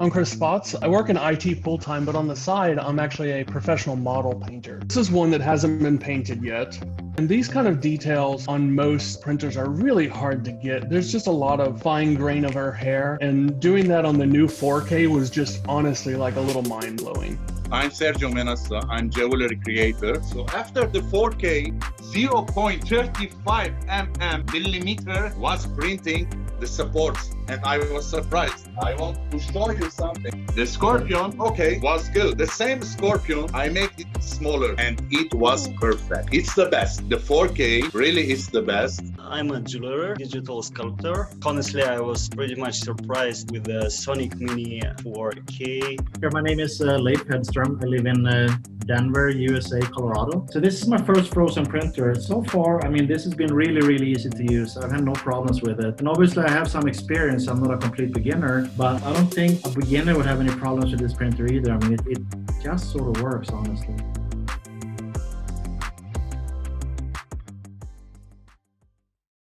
I'm Chris Spots. I work in IT full time, but on the side, I'm actually a professional model painter. This is one that hasn't been painted yet. And these kind of details on most printers are really hard to get. There's just a lot of fine grain of her hair, and doing that on the new 4K was just honestly like a little mind blowing. I'm Sergio Menassa. I'm jewelry creator. So after the 4K, 0.35 mm millimeter was printing the supports and I was surprised. I want to show you something. The Scorpion, okay, was good. The same Scorpion, I made it smaller and it was perfect. It's the best. The 4K really is the best. I'm a jeweler, digital sculptor. Honestly, I was pretty much surprised with the Sonic Mini 4K. Here, my name is uh, Leif Hedström. I live in uh, Denver, USA, Colorado. So this is my first Phrozen printer. So far, I mean, this has been really, really easy to use. I've had no problems with it. And obviously I have some experience. I'm not a complete beginner, but I don't think a beginner would have any problems with this printer either. I mean, it, it just sort of works, honestly.